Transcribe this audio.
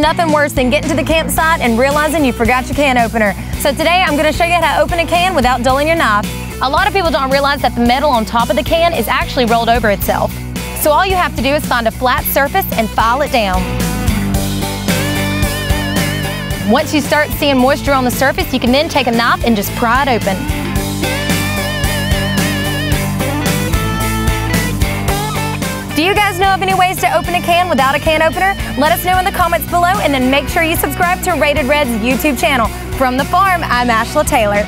nothing worse than getting to the campsite and realizing you forgot your can opener. So today I'm gonna show you how to open a can without dulling your knife. A lot of people don't realize that the metal on top of the can is actually rolled over itself. So all you have to do is find a flat surface and file it down. Once you start seeing moisture on the surface, you can then take a knife and just pry it open. Do you guys know of any ways to open a can without a can opener? Let us know in the comments below and then make sure you subscribe to Rated Red's YouTube channel. From the farm, I'm Ashla Taylor.